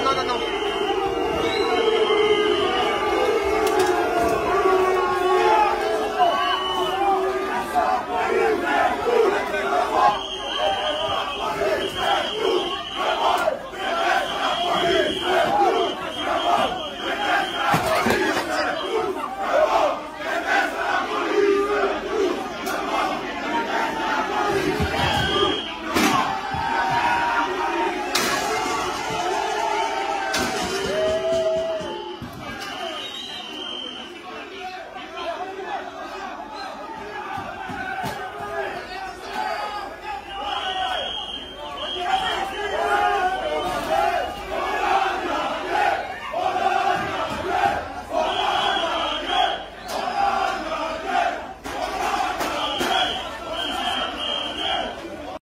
não, não, não, não.